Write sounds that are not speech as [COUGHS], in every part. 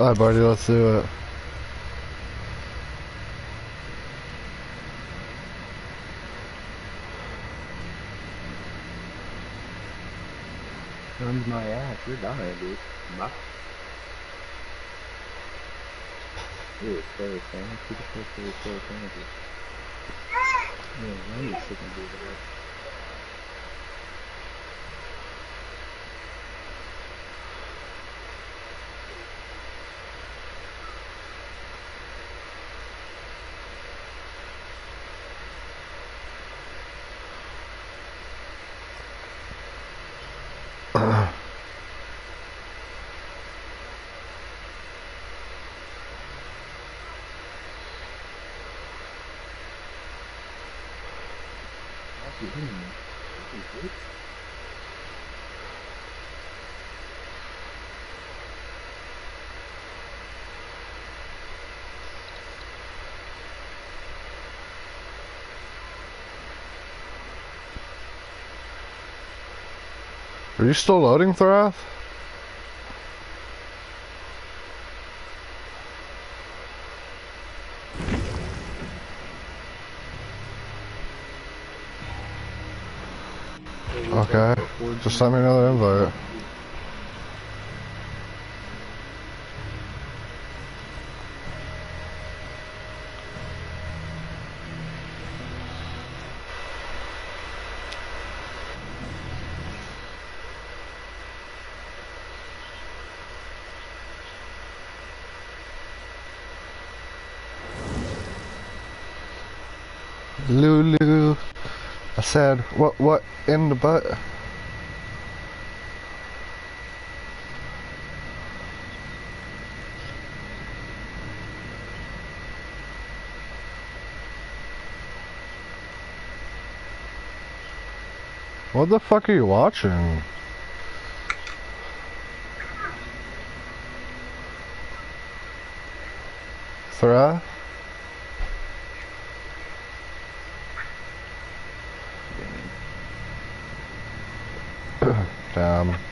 Alright, buddy, let's do it. Comes my ass. You're dying, dude. Bye. Ooh, stay, Sam. Keep it close to the penalty. Yeah, I need to do that. That's you, hmm. That's Are you still loading, Thrath? Okay, just send me another invite. Lulu. I said, what, what in the butt? What the fuck are you watching? Thra? Damn.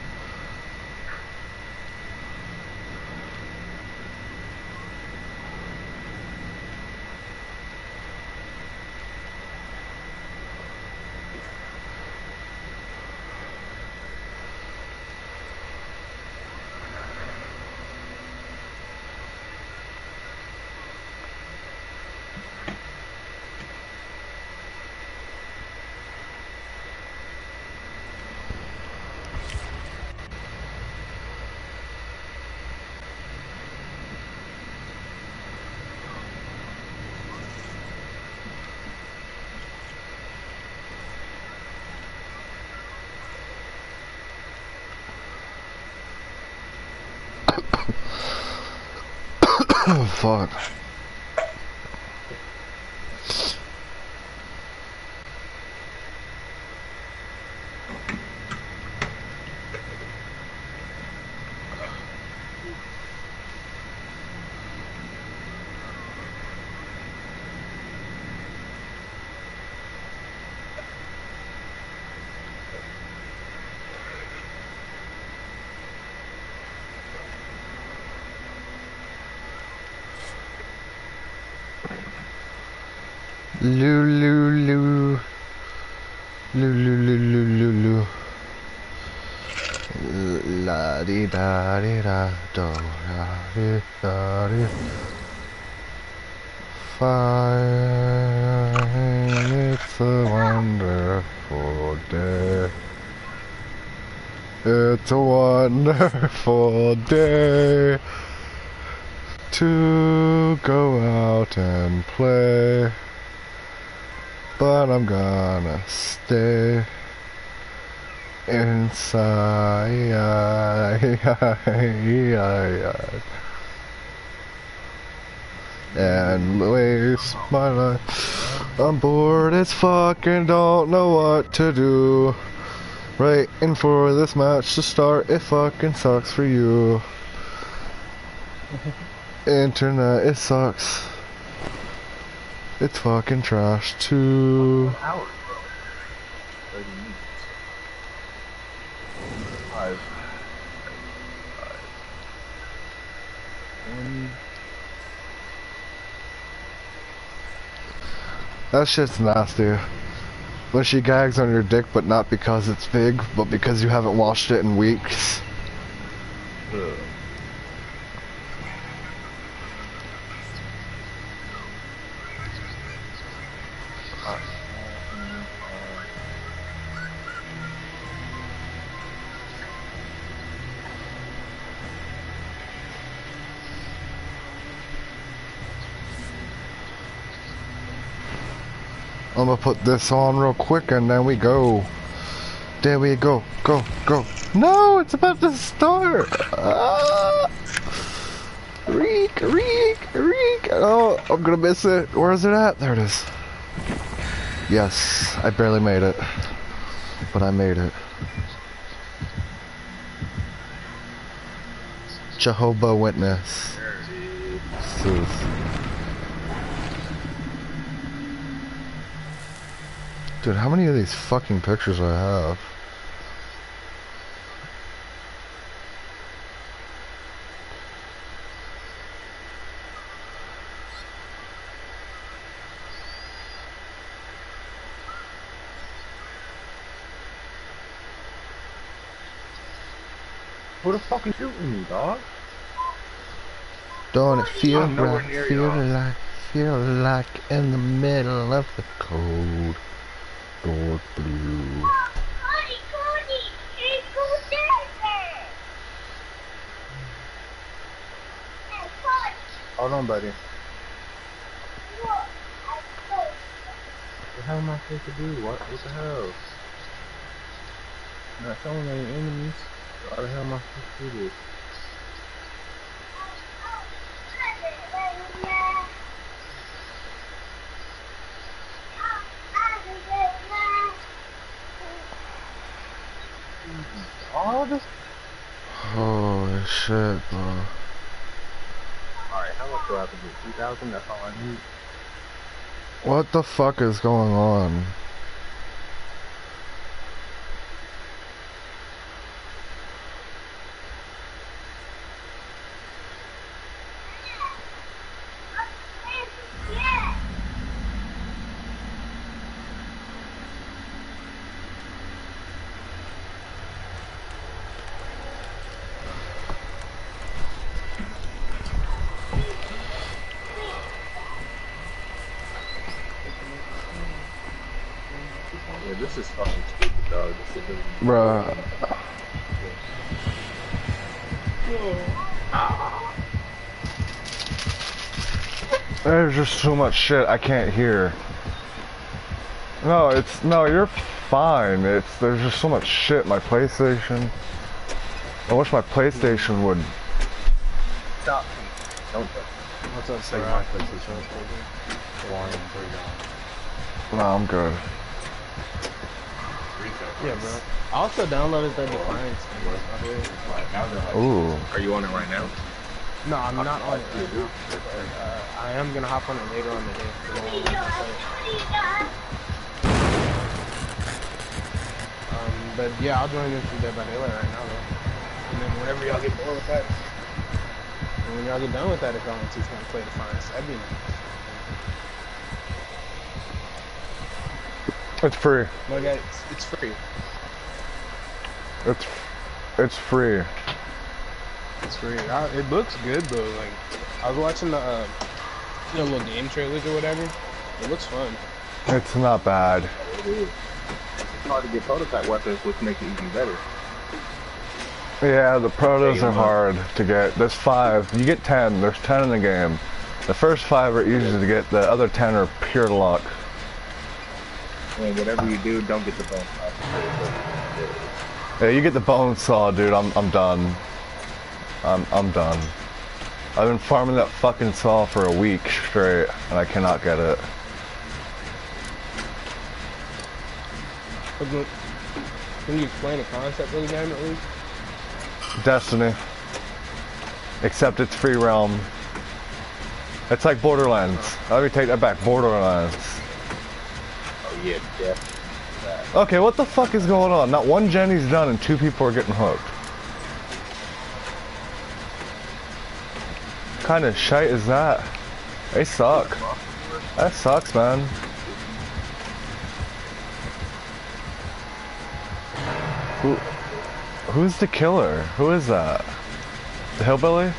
[COUGHS] Fuck. Lulu, Lulu. Lulu, Lulu, Lulu. La di da di da do la di da di. Fine, it's a wonderful day. It's a wonderful day to go out and play. But I'm gonna stay inside [LAUGHS] and waste my life. I'm bored as fuck and don't know what to do. Waiting for this match to start, it fucking sucks for you. [LAUGHS] Internet, it sucks. It's fucking trash too. hours, bro. 30 minutes. Five. That shit's nasty. When she gags on your dick, but not because it's big, but because you haven't washed it in weeks. Ugh. I'm gonna put this on real quick and then we go. There we go. Go, go. No, it's about to start. Ah. Reek, reek, reek. Oh, I'm gonna miss it. Where is it at? There it is. Yes, I barely made it. But I made it. Jehovah Witness. Dude, how many of these fucking pictures do I have? Who the fuck is shooting me, dog? Don't it feel right? Feel like, feel like in the middle of the cold, dark blue. Cody, Cody, it's good there. Hey, Cody, Hold on, buddy. look, I told What the hell am I supposed to do? What, what the hell? Not showing any enemies. How the hell am I supposed to do this? Holy shit, bro. Alright, how much do I have to do? 2000 That's all I need. What the fuck is going on? Yeah. Yeah, this is fucking stupid, dog. This is Bruh. There's just so much shit I can't hear. No, it's no, you're fine. It's there's just so much shit. My PlayStation. I wish my PlayStation would. Stop. Don't touch. What's up, Take sir? my PlayStation. One, three, No, I'm good. Yeah, bro. I also downloaded the Defiance game, by the way. Ooh. Are you on it right now? No, I'm not on it right now. But, uh, I am gonna hop on it later on today. 'cause I wanna learn to play it. Um, but yeah, I'll join in some Dead by Daylight right now, though. And then whenever y'all get bored with that, and when y'all get done with that, if y'all want to teach me how to play Defiance, that'd be nice. It's free. But guys, it's, it's free. It's it's free. It's free. I, it looks good though. Like I was watching the uh, you know, little game trailers or whatever. It looks fun. It's not bad. It is. It's hard to get prototype weapons, which make it even better. Yeah, the protos are hard to get. There's five. You get ten. There's ten in the game. The first five are easy to get. The other ten are pure luck. And whatever you do, don't get the bone. Saw. Yeah, you get the bone saw, dude. I'm I'm done. I'm I'm done. I've been farming that fucking saw for a week straight, and I cannot get it. Can you explain the concept of the game at least? Destiny. Except it's free realm. It's like Borderlands. Let me take that back. Borderlands. Oh yeah, death. Okay, what the fuck is going on? Not one Jenny's done and two people are getting hooked. Kind of shite is that? They suck. That sucks, man. Who, who's the killer? Who is that? The hillbilly?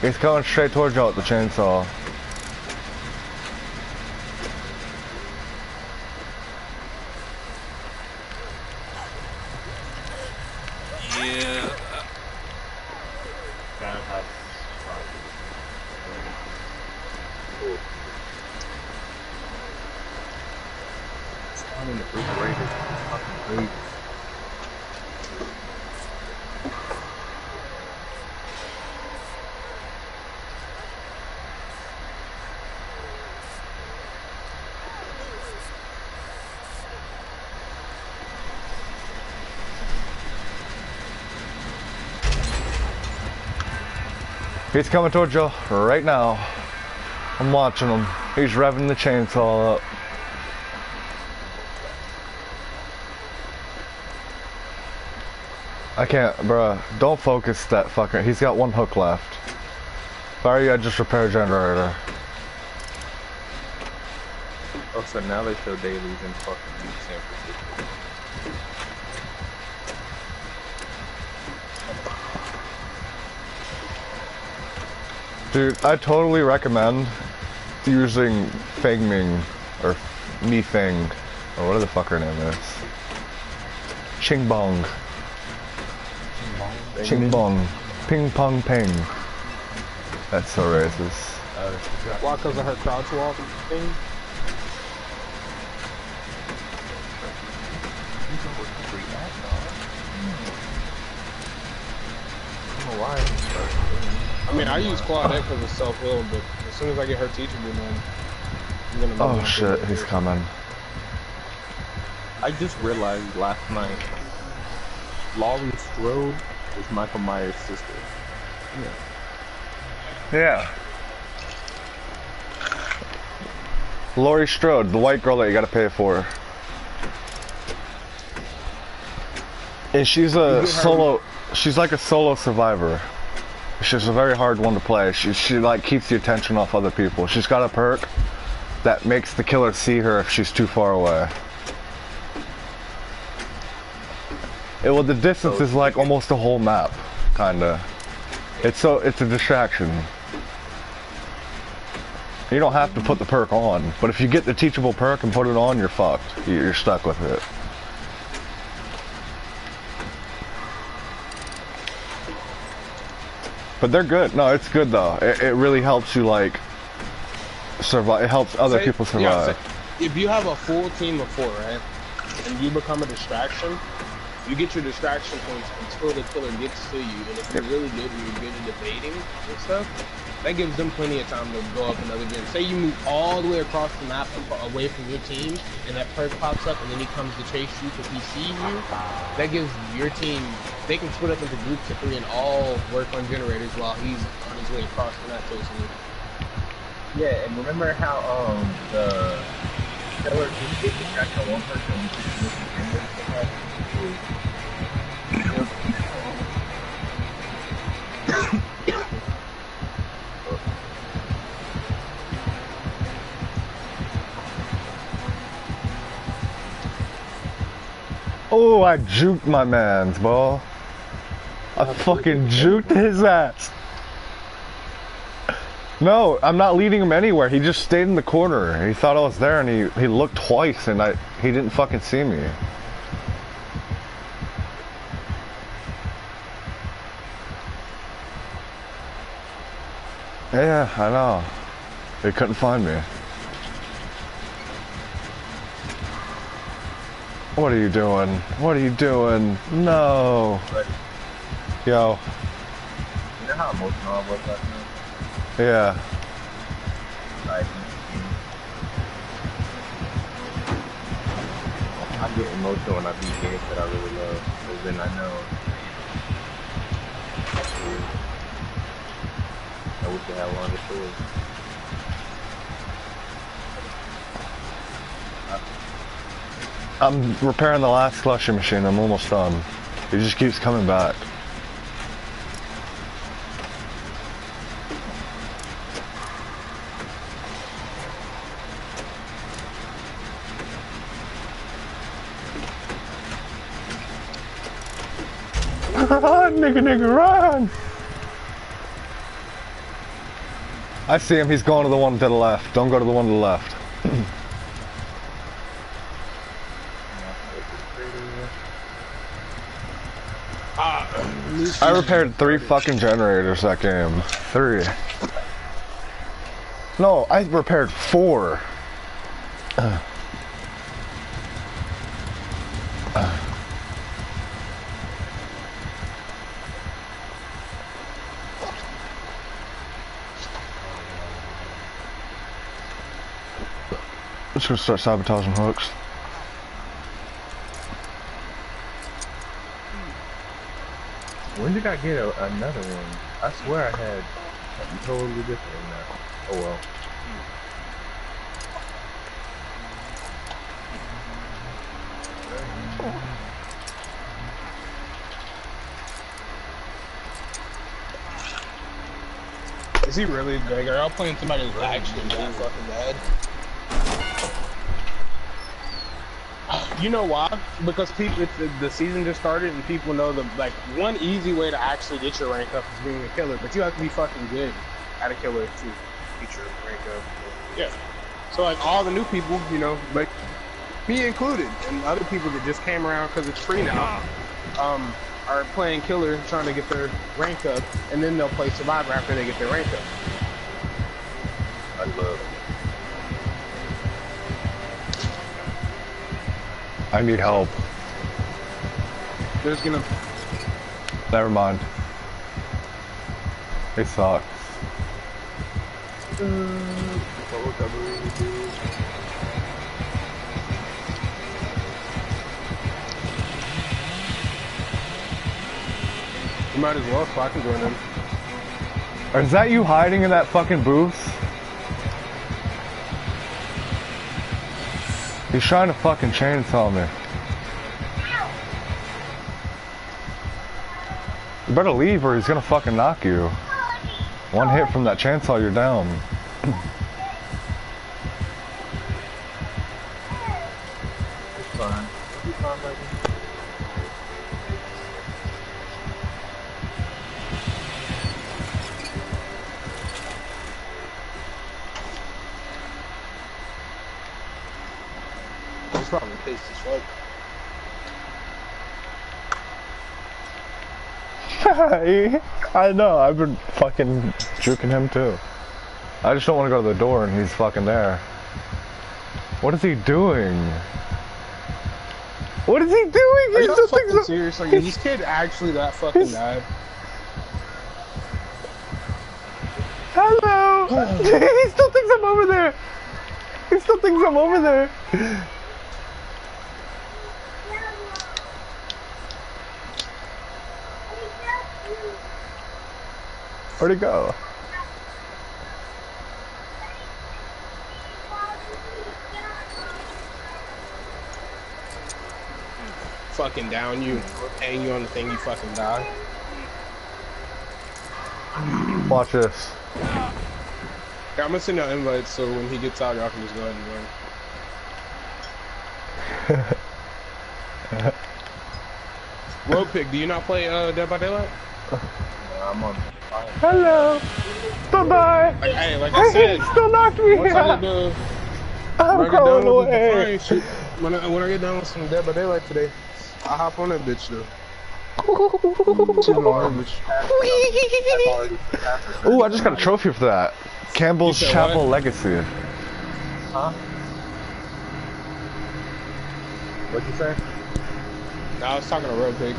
He's coming straight towards y'all with the chainsaw. Yeah. I'm in the refrigerator. Fucking crazy. He's coming towards you right now. I'm watching him. He's revving the chainsaw up. I can't, bruh. Don't focus that fucker. He's got one hook left. Sorry, I just repair generator. Oh, so now they show dailies in fucking San Francisco. Dude, I totally recommend using Feng Ming or Mi Feng or whatever the fuck her name is. Ching Bong. Ching Bong. Ping Pong Ping. That's so racist. Why? Because of her crouch walk thing? I don't know why. I mean, I use Claudette because it's self-heal, but as soon as I get her teachable, man, I'm gonna. Oh move on shit, it. he's coming. I just realized last night, Laurie Strode is Michael Myers' sister. Yeah. Laurie Strode, the white girl that you gotta pay for. And she's a solo, she's like a solo survivor. She's a very hard one to play. She, she like keeps the attention off other people. She's got a perk that makes the killer see her if she's too far away. It, well, the distance is like almost a whole map, kinda. It's so, it's a distraction. You don't have to put the perk on, but if you get the teachable perk and put it on, you're fucked. You- You're stuck with it. But they're good. No, it's good though. It, it really helps you like survive. It helps other Say- people yeah, survive. say- if you have a full team of four, right, and you become a distraction, you get your distraction points until the killer gets to you. And if you're really good and you're good at debating and stuff, that gives them plenty of time to go up another gen. Say you move all the way across the map away from your team, and that perk pops up, and then he comes to chase you because he sees you. That gives your team they can split up into groups of three and all work on generators while he's on his way across the map chasing you. Yeah, and remember how um the killer didn't get distracted on one person and just looked at the Oh, I juked my man's ball. I fucking juked his ass. No, I'm not leading him anywhere. He just stayed in the corner. He thought I was there, and he he looked twice, and I he didn't fucking see me. Yeah, I know. They couldn't find me. What are you doing? What are you doing? No. Yo, yeah. I get emotional when I beat games that I really love, because then I know. I'm repairing the last slusher machine. I'm almost done. It just keeps coming back. [LAUGHS] nigga, nigga, right? I see him. He's going to the one to the left. Don't go to the one to the left. Ah, I repaired three fucking generators that game. Three. No, I repaired four. Let's go start sabotaging hooks. When did I get a, another one? I swear I had something totally different than that. Oh well. is he really Greg? Are y'all playing somebody who's actually that fucking bad? You know why? Because people, it's, the, the season just started, and people know the like one easy way to actually get your rank up is being a killer. But you have to be fucking good at a killer to get your rank up. Yeah. So like all the new people, you know, like me included, and other people that just came around because it's free now, um, are playing killer, trying to get their rank up, and then they'll play survivor after they get their rank up. I love. I need help. There's gonna Never mind. It sucks. you might as well so I can join them. Is that you hiding in that fucking booth? He's trying to fucking chainsaw me. You better leave or he's gonna fucking knock you. One hit from that chainsaw, you're down. It's fine. It's fine, baby. He's probably pissed as fuck. [LAUGHS] I know, I've been fucking juking him too. I just don't want to go to the door and he's fucking there. What is he doing? What is he doing? Are He's you fucking serious? Like, is this [LAUGHS] kid actually that fucking bad? Hello! [SIGHS] [LAUGHS] he still thinks I'm over there! He still thinks I'm over there! Where'd he go? Fucking down you, hang you on the thing, you fucking die. Watch this. Yeah, I'm gonna send out invites so when he gets out, y'all can just go ahead and join. Road Pig, do you not play uh, Dead by Daylight? [LAUGHS] Yeah, I'm on. Hello! Bye bye! Like, hey, like I He said, still knocked me once I get out! done, I'm when I get crawling done away! flying shit, when I, when I get done with some Dead by Daylight today, I'll hop on that bitch though. Ooh, I just got a trophy for that. Campbell's You Chapel what? Legacy. Huh? What'd you say? No, I was talking to Real Pig.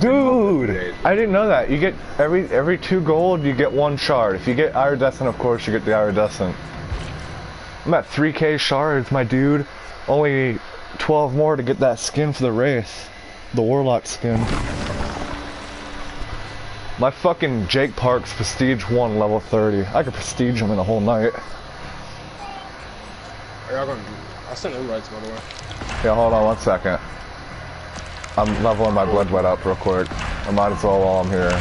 Dude, I didn't know that. You get every every two gold, you get one shard. If you get iridescent, of course, you get the iridescent. I'm at 3k shards, my dude. Only 12 more to get that skin for the race, the warlock skin. My fucking Jake Park's prestige one level 30. I could prestige him in a whole night. I sent invites by the way. Yeah, hold on one second. I'm leveling my bloodweb up real quick. I might as well while I'm here.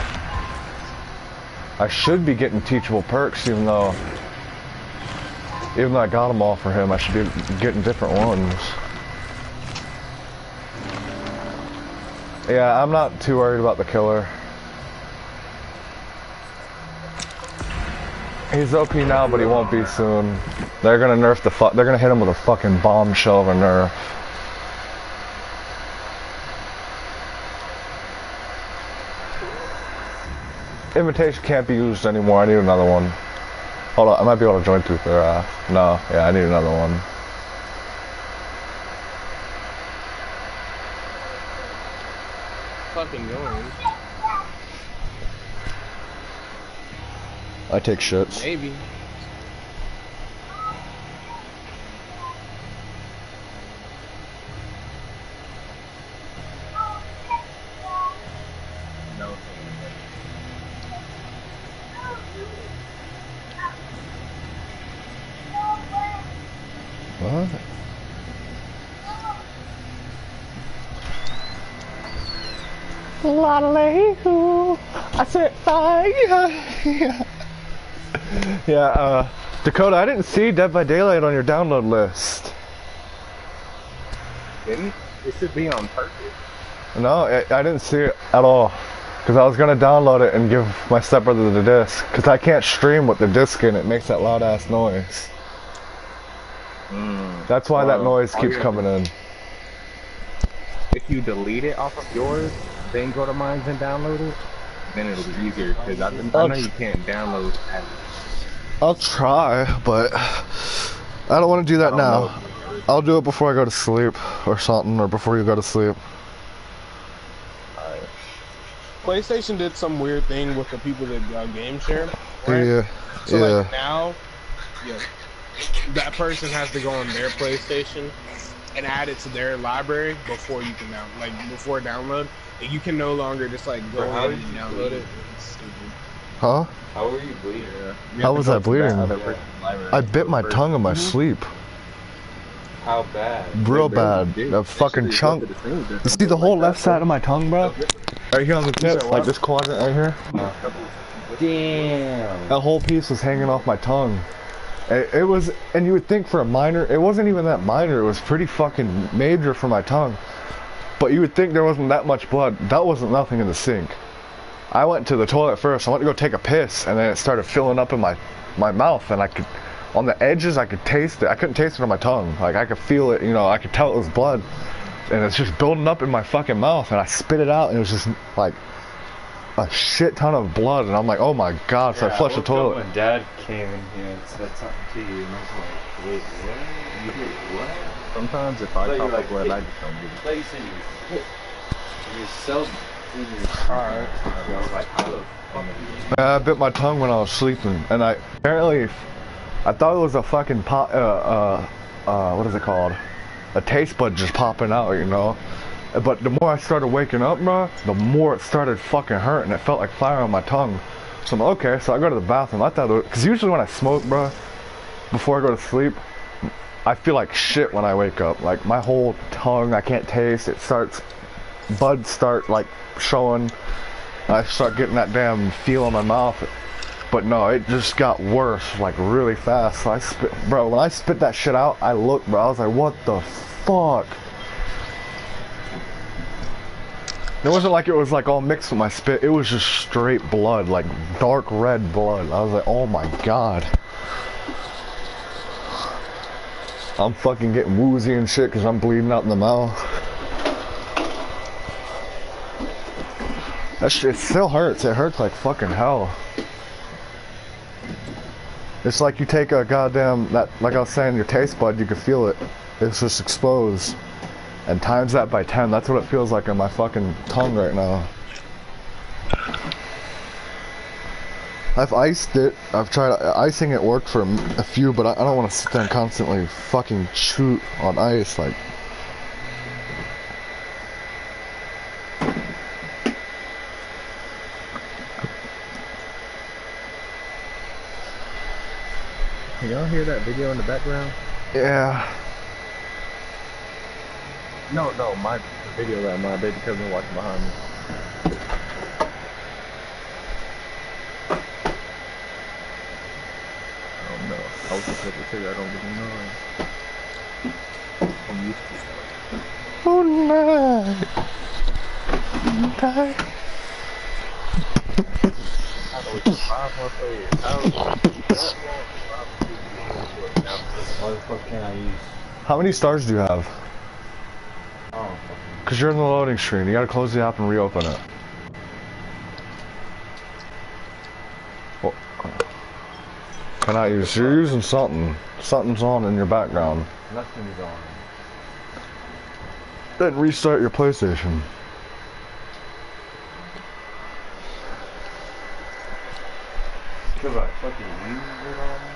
I should be getting teachable perks, even though Even though I got them all for him, I should be getting different ones. Yeah, I'm not too worried about the killer. He's OP now, but he won't be soon. They're gonna nerf the fuck. They're gonna hit him with a fucking bombshell of a nerf. Invitation can't be used anymore. I need another one. Hold on, I might be able to join through their. Uh, no, yeah, I need another one. Fucking going. I take shits. Maybe. No. What? I said fire. [LAUGHS] yeah, uh, Dakota, I didn't see Dead by Daylight on your download list. Didn't? It should be on purpose. No, I, I didn't see it at all. Because I was going to download it and give my stepbrother the disc. Because I can't stream with the disc in it. makes that loud ass noise. Mm. That's why that noise keeps coming in. If you delete it off of yours, then go to mine and download it, then it'll be easier. Because I, I know you can't download as I'll try, but I don't want to do that now. know. I'll do it before I go to sleep or something, or before you go to sleep. Alright. PlayStation did some weird thing with the people that uh, game share. Right? Yeah, So yeah. like now, yeah, that person has to go on their PlayStation and add it to their library before you can down like before download. And you can no longer just like go Bro, how in and download it. It's stupid. Huh? How were you bleeding? Yeah. How was I that bleeding? other person's library I bit my first. tongue in my sleep. How bad? Real They bad. did. A fucking should've chunk. left it the same, just You see the like whole that. left side of my tongue, bro? Right here on the tip, like this quadrant right here. Damn. That whole piece was hanging off my tongue. It, it was, and you would think for a minor, it wasn't even that minor. It was pretty fucking major for my tongue. But you would think there wasn't that much blood. That wasn't nothing in the sink. I went to the toilet first. I went to go take a piss, and then it started filling up in my my mouth, and I could, on the edges, I could taste it. I couldn't taste it on my tongue. Like I could feel it. You know, I could tell it was blood, and it's just building up in my fucking mouth. And I spit it out, and it was just like a shit ton of blood. And I'm like, oh my god! So I flushed the toilet. When dad came in here and said something to you, and I was like, wait, what? You did what? Sometimes if I Like, talk like, like blood, I just don't believe it. Like you said, you hit yourself car. I bit my tongue when I was sleeping, and I apparently, I thought it was a fucking pop, uh, uh, uh, what is it called? A taste bud just popping out, you know? But the more I started waking up, bro, the more it started fucking hurting. It felt like fire on my tongue. So I'm okay, so I go to the bathroom. I thought, because usually when I smoke, bro, before I go to sleep, I feel like shit when I wake up. Like my whole tongue, I can't taste. It starts, buds start like showing. I start getting that damn feel in my mouth. But no, it just got worse, like really fast. I spit, bro. When I spit that shit out, I looked, bro. I was like, what the fuck? It wasn't like it was like all mixed with my spit. It was just straight blood, like dark red blood. I was like, oh my god. I'm fucking getting woozy and shit because I'm bleeding out in the mouth. That shit still hurts. It hurts like fucking hell. It's like you take a goddamn that like I was saying, your taste bud, you can feel it. It's just exposed. And times that by ten, that's what it feels like on my fucking tongue right now. I've iced it. I've tried icing it worked for a, a few, but I, I don't want to sit there and constantly fucking chew on ice like Can y'all hear that video in the background? yeah. No, no, my video that my baby cousin watching behind me. Oh no. I was just looking to I don't get me. I'm used to it. Oh, night. Night. I know it's five more players. The fuck can I use? How many stars do you have? Oh, fucking. Because you're in the loading screen. You gotta close the app and reopen it. Well, cannot use. You're using something. Something's on in your background. Nothing is on. Then restart your PlayStation. Cause I fucking use it on.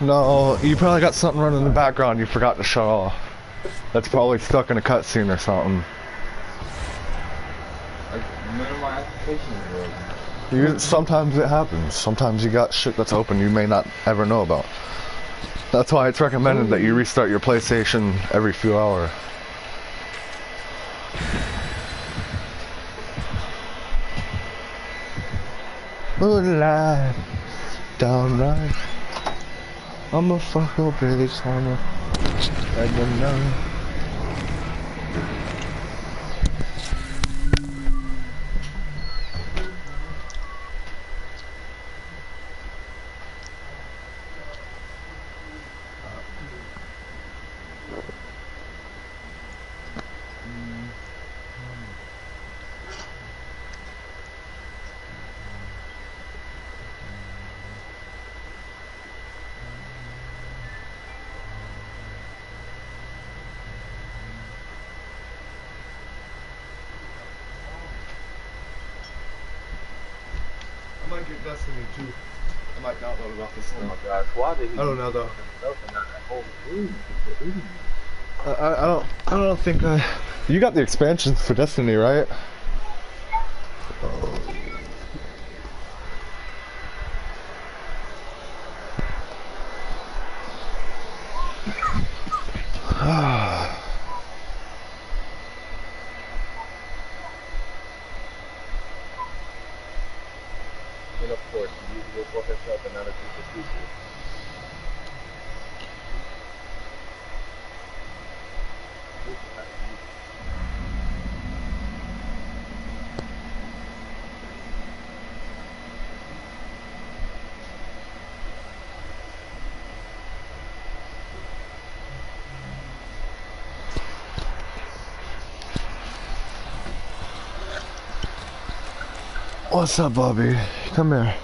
No, you probably got something running in the background you forgot to shut off. That's probably stuck in a cutscene or something. You, sometimes it happens. Sometimes you got shit that's open you may not ever know about. That's why it's recommended that you restart your PlayStation every few hours. Moonlight, downright. I'm a fuck up bitch a let them know. I might get Destiny too. I might download it off this Oh my gosh, why did he I don't know though. himself and not that whole room? I, I, I don't. I don't think I. You got the expansions for Destiny, right? And of course, the usual for himself and not a group of people. What's up, Bobby? Come here.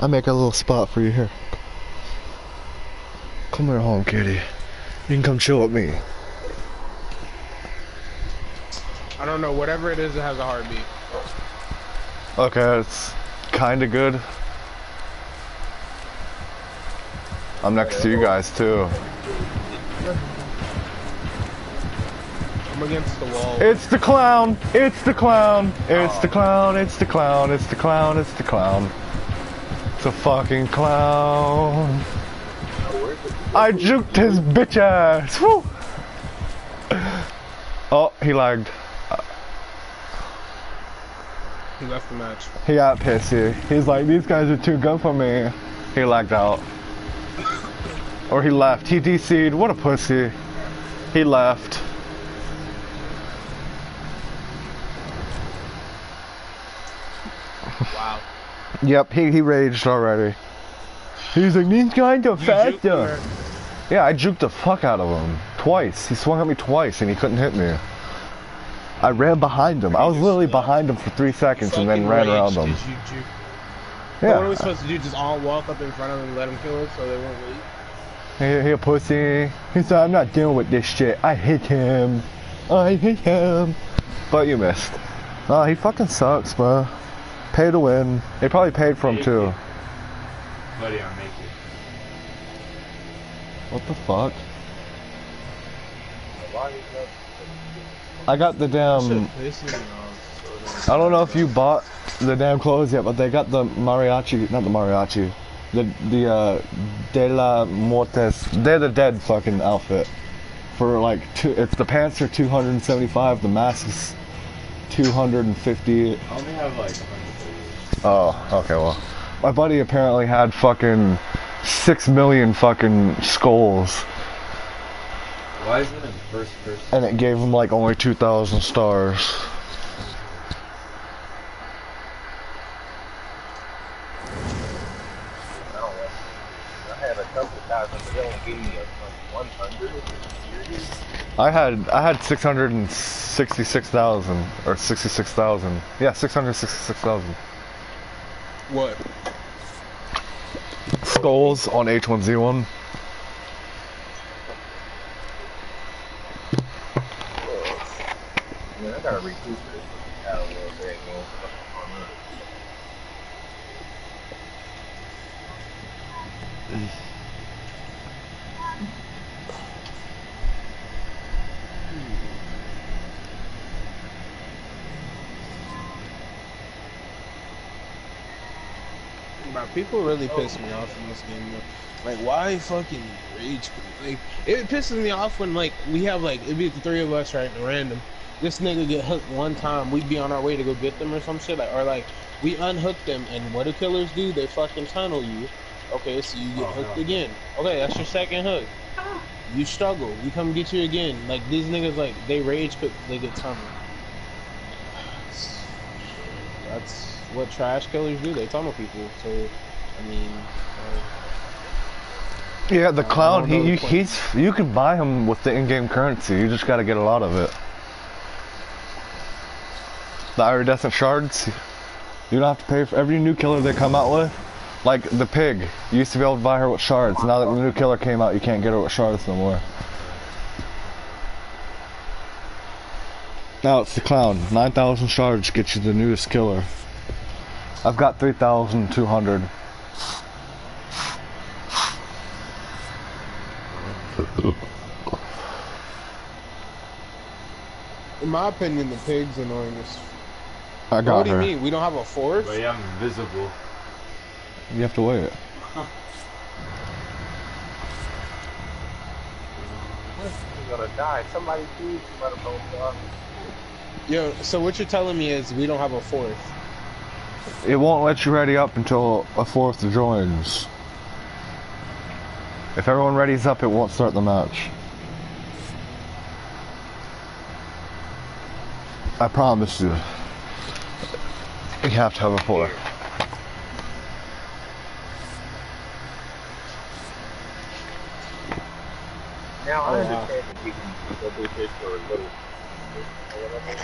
I make a little spot for you here. Come here, home kitty. You can come chill with me. I don't know. Whatever it is, it has a heartbeat. Okay, it's kind of good. I'm next to you guys too. I'm against the wall. It's the clown. It's the clown. It's the clown. It's the clown. It's the clown. It's the clown. It's a fucking clown. I juked his bitch ass. Woo. Oh, he lagged. He left the match. He got pissy. He's like, these guys are too good for me. He lagged out. Or he left. He DC'd. What a pussy. He left. Wow. Yep, he, he raged already. He's like, these guys are You faster. Yeah, I juked the fuck out of him. Twice. He swung at me twice and he couldn't hit me. I ran behind him. I was literally uh, behind him for three seconds and then ran around him. Yeah. What are we supposed to do? Just all walk up in front of them and let them kill us so they won't leave? He, he a pussy. He said, I'm not dealing with this shit. I hit him. I hit him. But you missed. Oh, he fucking sucks, bro. Pay to win. They probably paid for him too. Buddy, I make it. What the fuck? Why is that? I got the damn. Should've pissed me off. I don't know if you bought the damn clothes yet, but they got the mariachi, not the mariachi, the the uh, De La Muertes, they're the dead fucking outfit. For like two, it's the pants are 275, the mask is 250. I only have like 100 Oh, okay, well, my buddy apparently had fucking six million fucking skulls, Why isn't it in first person? and it gave him like only two thousand stars. I don't know. I had a couple thousand, but they only gave me a like 100. Serious? I had I had six hundred and sixty six thousand or sixty six thousand. Yeah, six hundred sixty six thousand What? skulls on H1Z1. Man, I gotta recoup this out a little bit. You on up. Bro, people really piss me off in this game. Though. Like, why fucking rage? quit? Like, it pisses me off when like we have like it'd be the three of us right, random. This nigga get hooked one time, we'd be on our way to go get them or some shit, like, or like we unhook them, and what do killers do? They fucking tunnel you. Okay, so you get Oh, hooked no. again. Okay, that's your second hook. You struggle. We come get you again. Like these niggas, like they rage quit, they get tunneled. [SIGHS] That's what trash killers do. They tunnel people. So, I mean, uh, Yeah, the clown. He no, no you, he's you can buy him with the in-game currency. You just got to get a lot of it. The iridescent shards. You don't have to pay for every new killer they come out with. Like the pig, you used to be able to buy her with shards. Now that the new killer came out, you can't get her with shards no more. Now it's the clown. 9,000 shards get you the newest killer. I've got 3,200. in my opinion, the pig's annoying as. I got What do you her. mean? We don't have a fourth? But yeah, I'm invisible. You have to wait. You're gonna die. Somebody please let them know. Yo, so what you're telling me is we don't have a fourth. It won't let you ready up until a fourth joins. If everyone readies up, it won't start the match. I promise you. We have to have a fourth. Now I understand that you can do this for a little. Or whatever,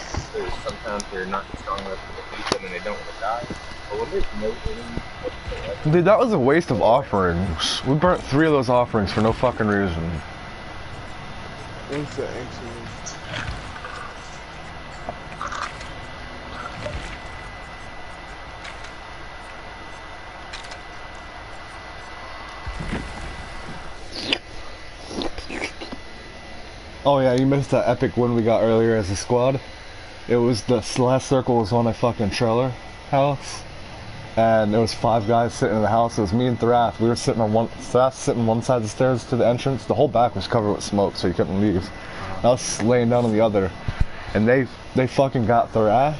Sometimes they're not strong enough to defeat them and they don't want to die. But when there's no enemy whatsoever, Dude, that was a waste of offerings. We burnt three of those offerings for no fucking reason. What's Oh yeah, you missed that epic win we got earlier as a squad. It was the last circle was on a fucking trailer house, and there was five guys sitting in the house. It was me and Thrath. We were sitting on one. Thrath sitting one side of the stairs to the entrance. The whole back was covered with smoke, so you couldn't leave. I was laying down on the other, and they they fucking got Thrath,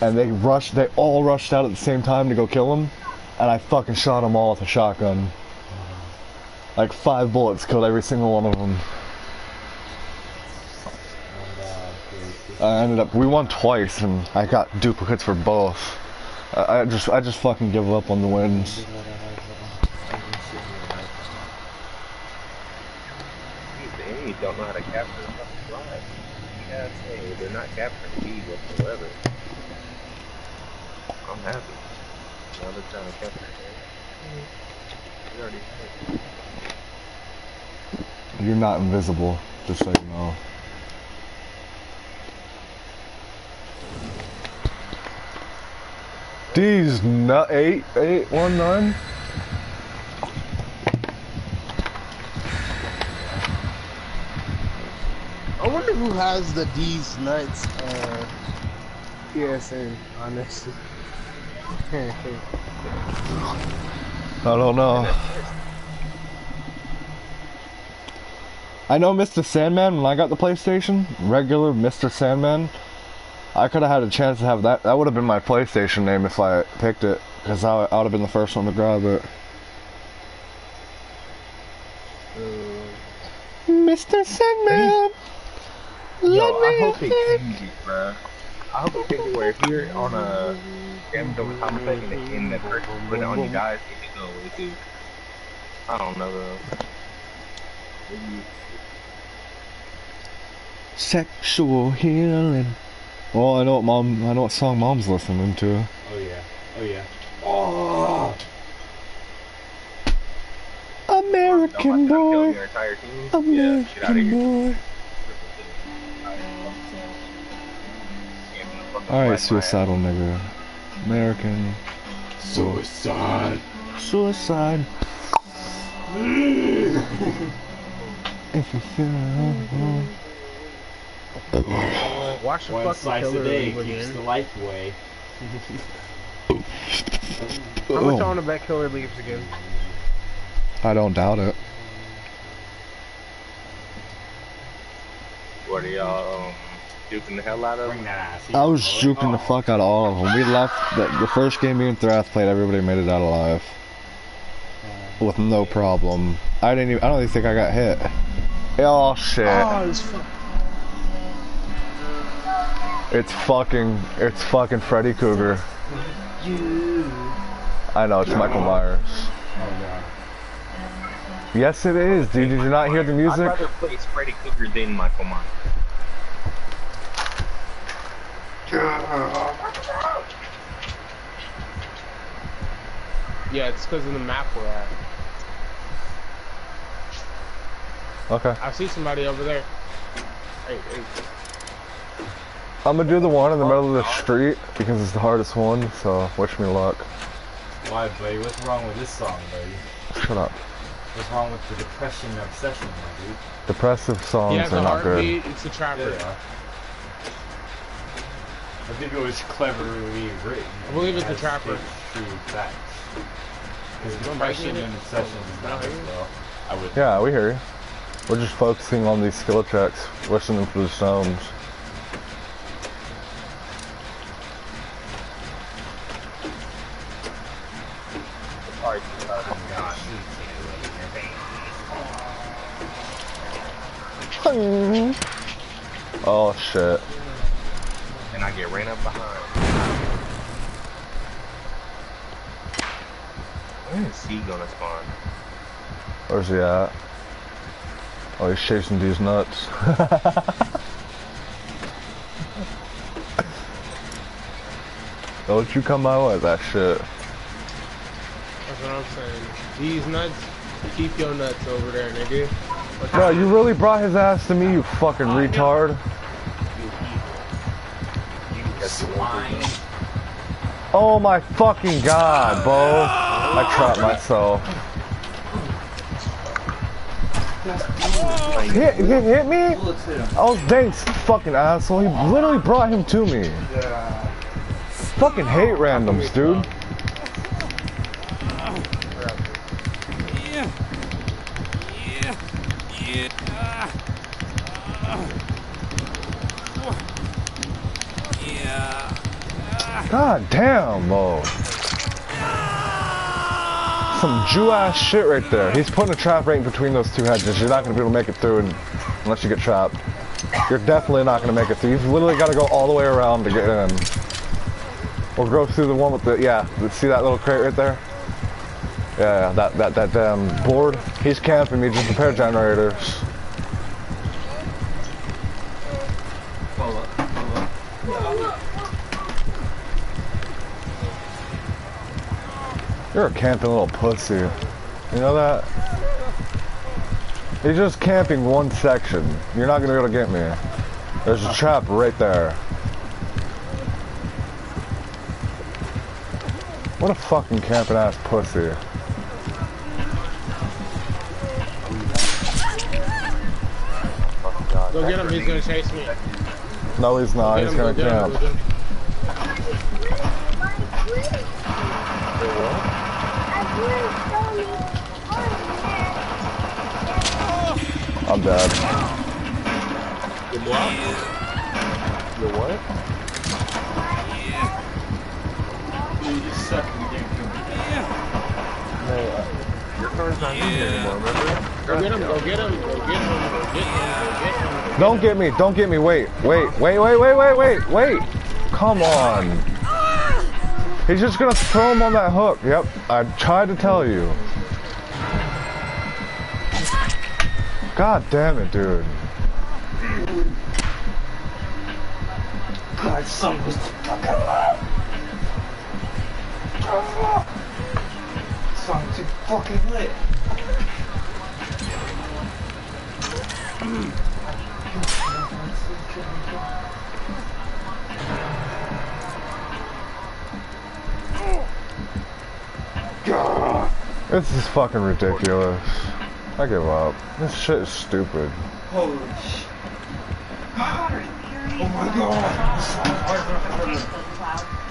and they rushed. They all rushed out at the same time to go kill him, and I fucking shot them all with a shotgun. Like five bullets killed every single one of them. I ended up we won twice and I got duplicates for both. I, I just I just fucking give up on the wins. the enemies don't know how to capture the fucking flag. Say, they're not capturing B whatsoever. I'm happy. Now they're trying to capture it. We already had it. You're not invisible, just so you know. D's nut eight eight one nine. I wonder who has the D's nuts uh, PSN. Honestly. [LAUGHS] I don't know. I know Mr. Sandman when I got the PlayStation, regular Mr. Sandman. I could have had a chance to have that. That would have been my PlayStation name if I picked it, because I, would have been the first one to grab it. Mr. Sandman, let yo, me. I hope they change it, bro. I hope they take here where you're on a damage over time attack and they end that person put it on you guys, it go away too. I don't know though. Sexual healing. Well, I know what mom. I know what song mom's listening to. Oh yeah. Oh yeah. Oh. American boy. team. Yeah, get out of American boy. All right, suicidal nigga. American Suicide. suicide. [LAUGHS] if you feel. Watch the One fucking slice a killer day keeps again. the life away. How much Oh, on the back killer leaves again? I don't doubt it. What are y'all um, juking the hell out of? Bring that ass. I was juking the fuck out of all of them. We left the, the first game me and Thrath played. Everybody made it out alive with no problem. I didn't even. I don't even think I got hit. Oh shit! Oh, this fuck. It's fucking. It's fucking Freddy Krueger. I know it's Michael Myers. Oh god. Yes, it is, dude. Did you not hear the music? I'd music? rather play Freddy Krueger than Michael Myers. Yeah, it's because of the map we're at. Okay. I see somebody over there. Hey, hey. I'm gonna do the one in the middle of the street because it's the hardest one. So wish me luck. Why, buddy? What's wrong with this song, buddy? Shut up. What's wrong with the depression obsession, my dude? Depressive songs He are a not good. heartbeat. It's a trapper. Yeah. I think it was cleverly written. I believe it's It the has Trapper. True facts. Because don't bite me depression in it? and obsession is not No, as well. I would. Yeah, we hear you. We're just focusing on these skill checks, listening for the sounds. Sorry, uh, God. Oh shit. And I get ran up behind. Where is he gonna spawn? Where's he at? Oh, he's chasing these nuts. [LAUGHS] Don't you come my way with that shit. That's what I'm saying. These nuts, keep your nuts over there, nigga. Bro, you really brought his ass to me, you fucking retard. Oh my fucking god, Bo. I trapped myself. Hit, hit, hit me? Oh, dang fucking asshole. He literally brought him to me. Fucking hate randoms, dude. Yeah. Yeah. Yeah. Yeah. God damn, Bo. Some Jew ass shit right there. He's putting a trap right in between those two hedges. You're not gonna be able to make it through unless you get trapped. You're definitely not gonna make it through. You've literally gotta go all the way around to get in. Or go through the one with the, yeah, see that little crate right there? Yeah, that, that, that damn board. He's camping me, just repair generators. You're a camping little pussy. You know that? He's just camping one section. You're not gonna be able to get me. There's a trap right there. What a fucking camping ass pussy. Go get him. He's gonna chase me. No, he's not. He's him, gonna go camp. him. I'm dead. Your what? Your what? Dude, you suck and you didn't kill. No, uh, your car's not in here anymore, remember? Go get him, go get him, go get him, go get him, go get him. Don't get me, don't get me. Wait, wait, wait, wait, wait, wait, wait, wait. Come on. He's just gonna throw him on that hook. Yep, I tried to tell you. God damn it, dude. God, son was fucking loud. Song too fucking lit. This is fucking ridiculous. I give up. This shit is stupid. Holy shit. Oh my god.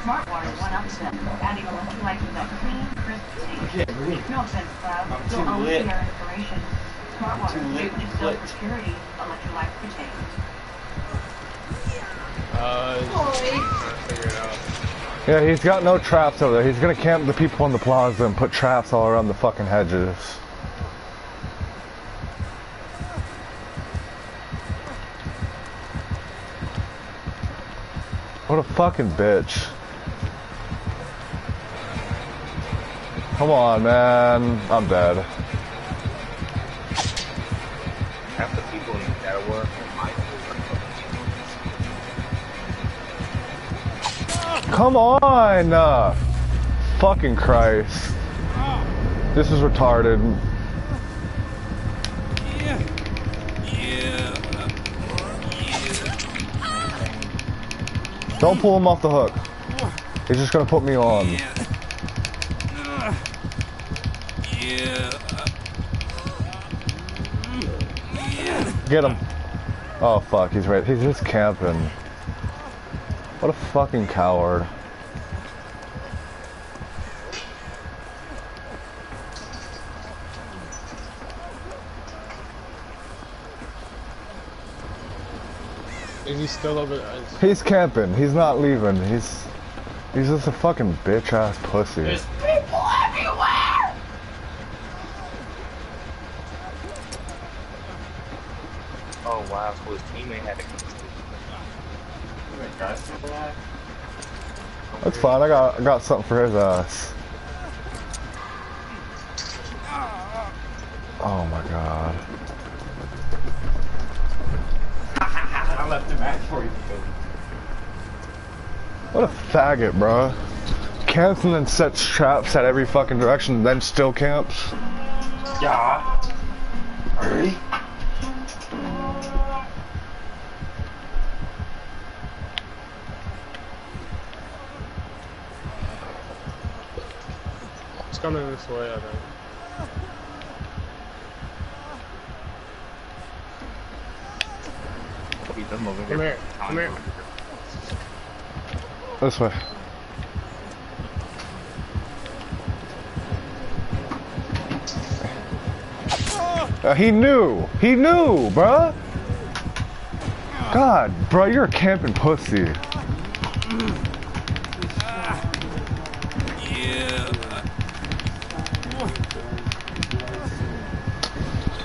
Smart water one up to them, adding electrolyte to that clean, crisp taste. can't. No offense, Cloud. I'm You'll too always lit. our inspiration. Smart water, too lit safety, and still lit. for electrolyte for. Uh, trying to figure it out. Yeah, he's got no traps over there. He's gonna camp the people in the plaza and put traps all around the fucking hedges. What a fucking bitch. Come on, man. I'm dead. Half the people that work in my Come on! Uh, fucking Christ. This is retarded. Don't pull him off the hook. He's just gonna put me on. Get him. Oh fuck, he's right. He's just camping. What a fucking coward. Is he still over there? He's camping. He's not leaving. He's he's just a fucking bitch ass pussy. There's people everywhere! Oh wow, so his teammate had to come That's fine. I got I got something for his ass. Oh my god. What a faggot, bro. Camps and then sets traps at every fucking direction, then still camps. Yeah. Ready? It's coming this way, I think. He's them over Come here, come here. This way. Uh, he knew. He knew, bruh. God, bro, you're a camping pussy. Yeah.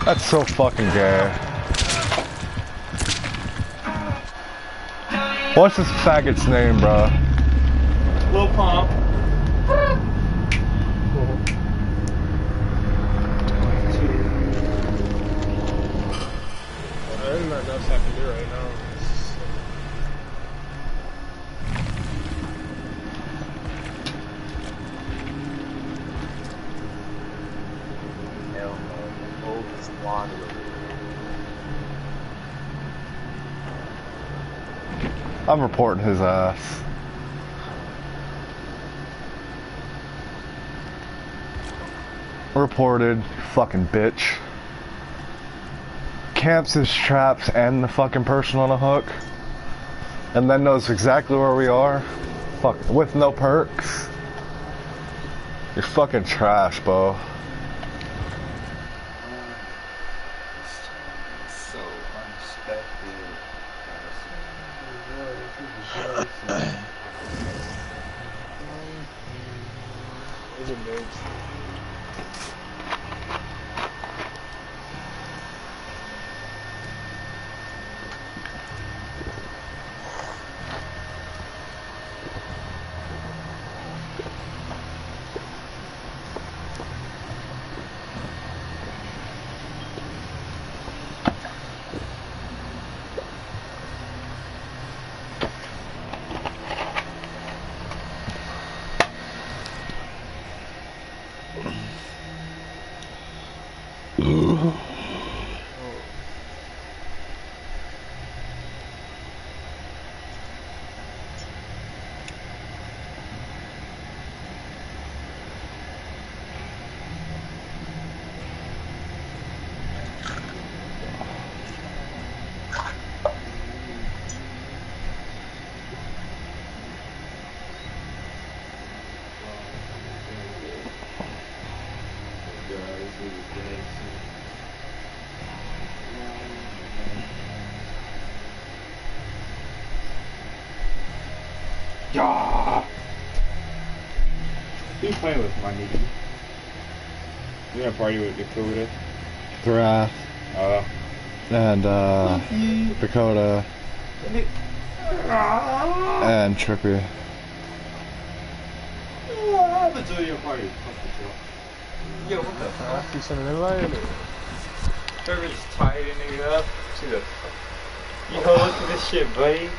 That's so fucking gay. What's this faggot's name, bruh? Lil Pump. There isn't nothing else I can do right now. Hell no. Old squad with I'm reporting his ass. Reported, fucking bitch. Camps his traps and the fucking person on a hook. And then knows exactly where we are. Fuck, with no perks. You're fucking trash, Bo. So unexpected. Those are bitch. Yeah. Who you playing with, my nigga? You gonna party with Dakota? Thrath Uh, and uh, Dakota and Trippy. Let's do your party. Yo, what the fuck? He's sending an invite. Trevor's tightening it up to the. Yo, look at this shit, buddy.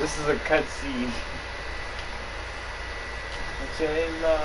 This is a cutscene. In, uh,